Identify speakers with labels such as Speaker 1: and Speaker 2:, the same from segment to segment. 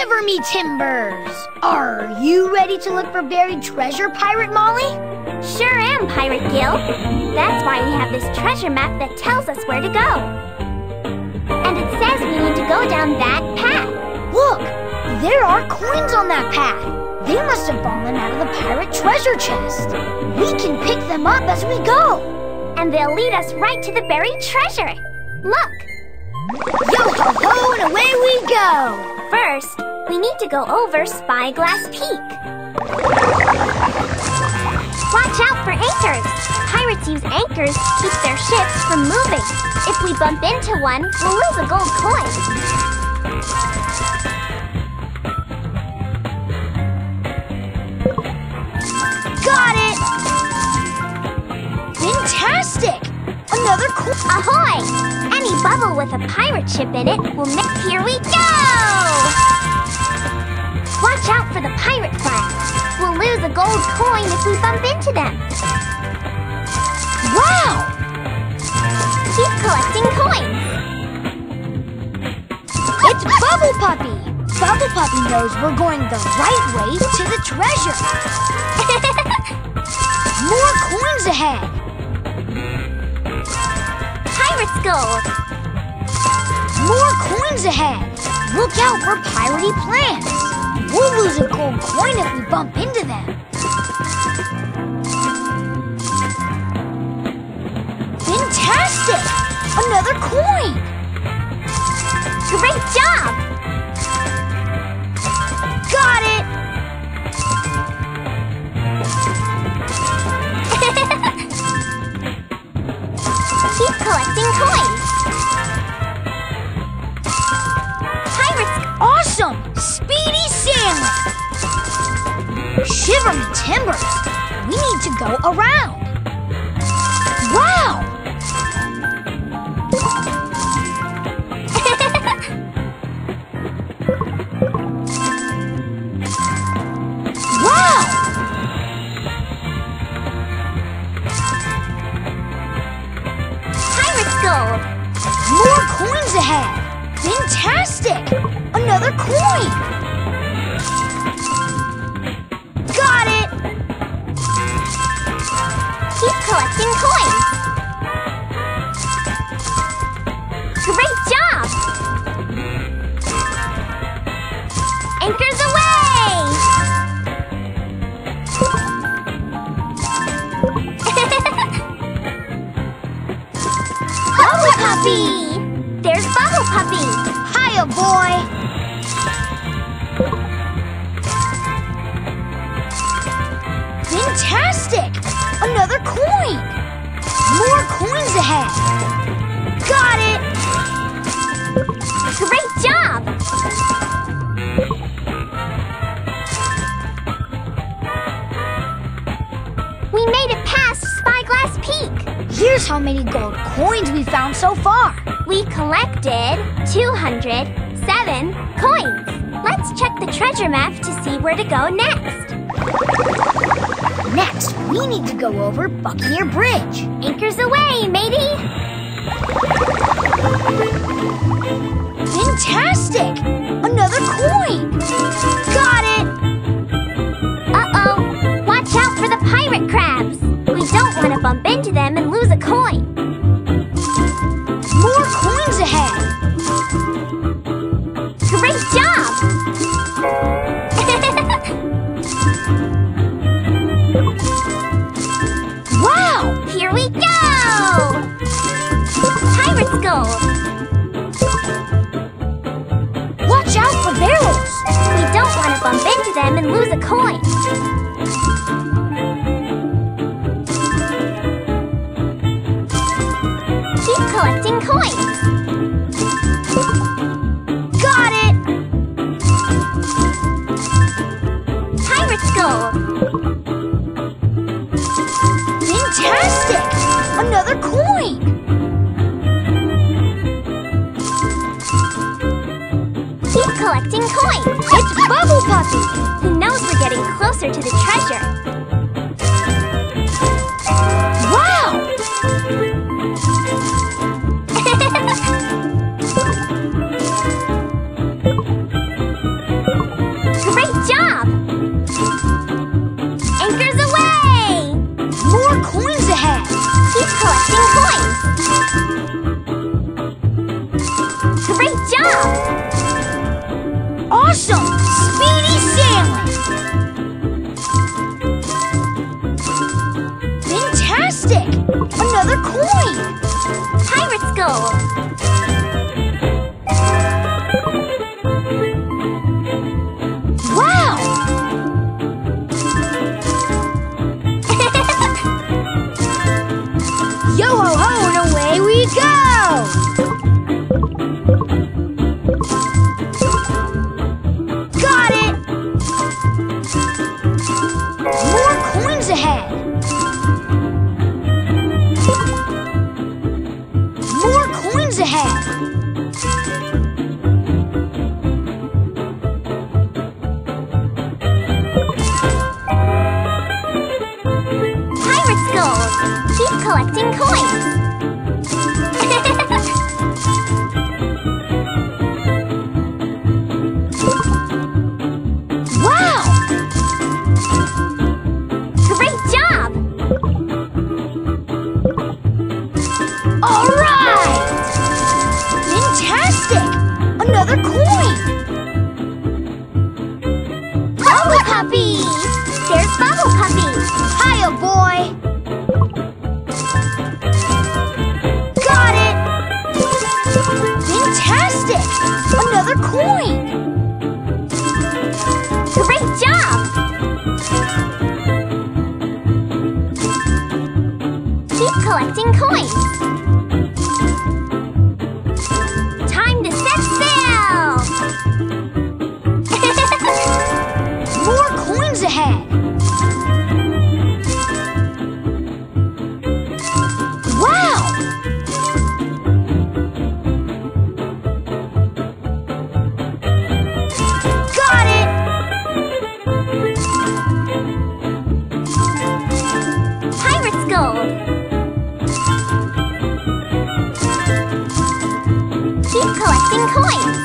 Speaker 1: Shiver me timbers! Are you ready to look for buried treasure, Pirate Molly?
Speaker 2: Sure am, Pirate Gil. That's why we have this treasure map that tells us where to go. And it says we need to go down that path.
Speaker 1: Look, there are coins on that path. They must have fallen out of the pirate treasure chest. We can pick them up as we go.
Speaker 2: And they'll lead us right to the buried treasure. Look!
Speaker 1: Yo ho ho and away we go!
Speaker 2: First, we need to go over Spyglass Peak. Watch out for anchors! Pirates use anchors to keep their ships from moving. If we bump into one, we'll lose a gold coin.
Speaker 1: Got it! Fantastic! Another coin!
Speaker 2: Ahoy! Any bubble with a pirate ship in it will make... Here we go! Out for the pirate flags. We'll lose a gold coin if we bump into them.
Speaker 1: Wow!
Speaker 2: Keep collecting coins.
Speaker 1: It's Bubble Puppy! Bubble Puppy knows we're going the right way to the treasure. More coins ahead.
Speaker 2: Pirate's gold.
Speaker 1: More coins ahead. Look out for piratey plants. We'll lose a gold coin if we bump into them. Fantastic! Another coin!
Speaker 2: Great job!
Speaker 1: Got it!
Speaker 2: Keep collecting coins. Pirates
Speaker 1: Awesome! Speedy timbers! We need to go around!
Speaker 2: Puppy!
Speaker 1: Hiya, boy! Fantastic! Another coin! More coins ahead! Got it! How many gold coins we found so far.
Speaker 2: We collected 207 coins. Let's check the treasure map to see where to go next.
Speaker 1: Next, we need to go over Buccaneer Bridge.
Speaker 2: Anchors away, matey!
Speaker 1: Fantastic! Another coin! Got it!
Speaker 2: And closer to the treasure. Collecting coins.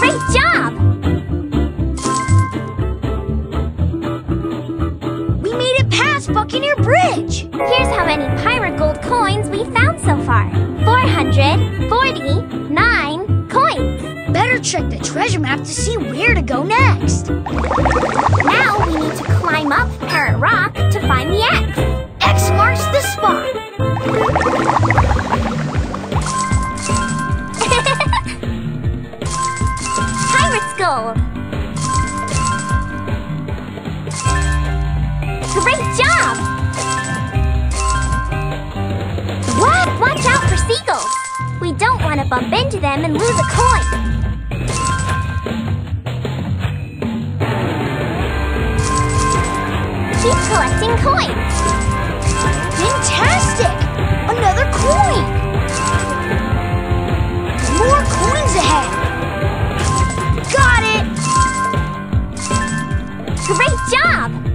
Speaker 2: Great job!
Speaker 1: We made it past Buccaneer Bridge!
Speaker 2: Here's how many pirate gold coins we found so far. 449 coins.
Speaker 1: Better check the treasure map to see where to go next.
Speaker 2: Now we need to climb up Parrot Rock to find the X.
Speaker 1: X marks the spot.
Speaker 2: Bump into them and lose a coin. Keep collecting coins.
Speaker 1: Fantastic! Another coin! More coins ahead! Got it!
Speaker 2: Great job!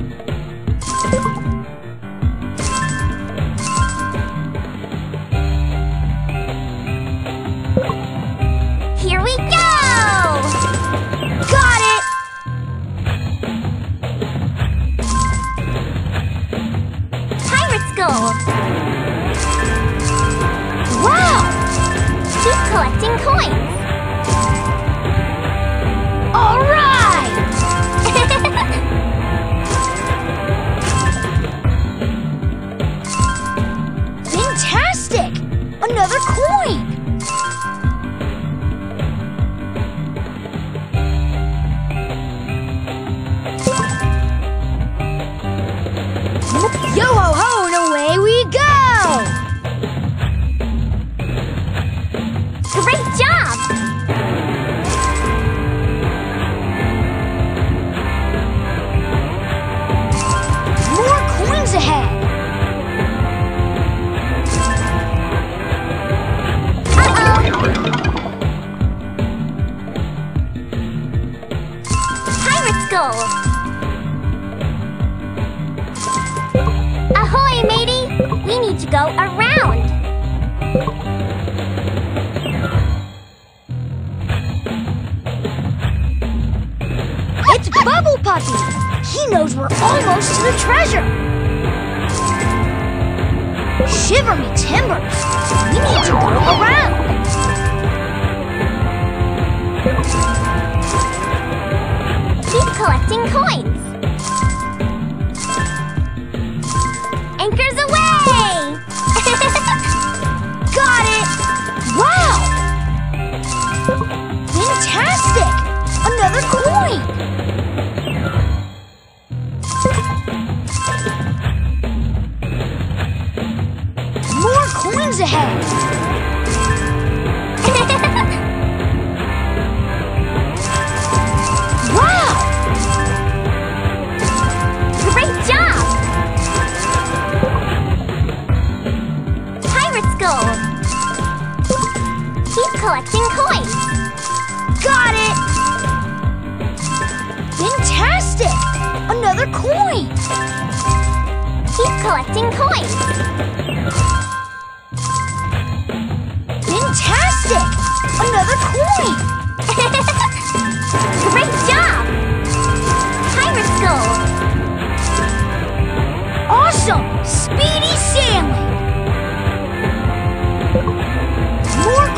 Speaker 2: To go around!
Speaker 1: It's Bubble Puppy! He knows we're almost to the treasure! Shiver me timbers! We need to go around!
Speaker 2: Keep collecting collecting coins.
Speaker 1: Fantastic! Another coin!
Speaker 2: Great job! Pirate's Gold.
Speaker 1: Awesome! Speedy sailing! More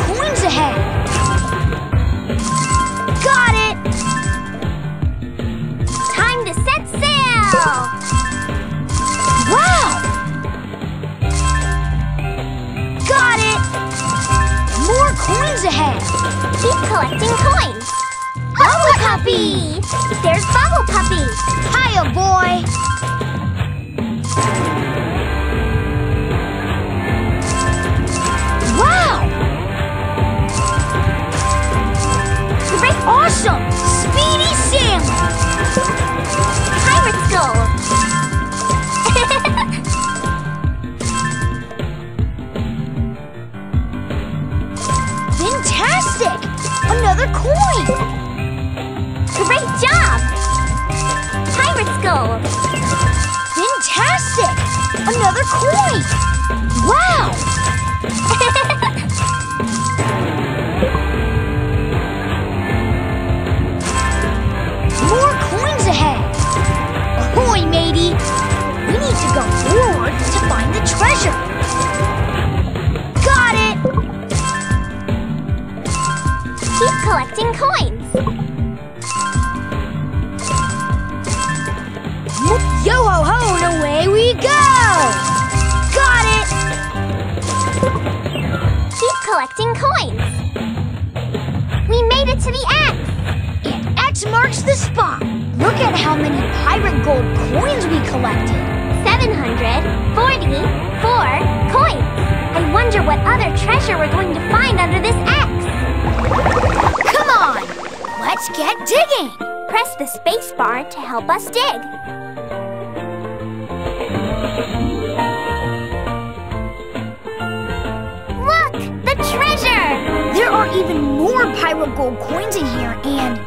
Speaker 2: collecting coins. Bubble Puppy! There's Bubble Puppy.
Speaker 1: Hiya, boy! Wow!
Speaker 2: Great
Speaker 1: Awesome! Another
Speaker 2: collecting coins.
Speaker 1: We
Speaker 2: made it to the X.
Speaker 1: And X marks the spot. Look at how many pirate gold coins we collected.
Speaker 2: 744 coins. I wonder what other treasure we're going to find under this X.
Speaker 1: Come on! Let's get digging!
Speaker 2: Press the space bar to help us dig.
Speaker 1: There are even more pirate gold coins in here and...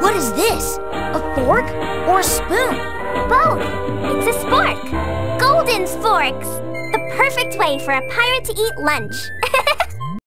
Speaker 1: What is this? A fork or a spoon?
Speaker 2: Both! It's a spork! Golden sporks! The perfect way for a pirate to eat lunch.